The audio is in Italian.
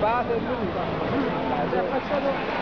Vado lui, ha passato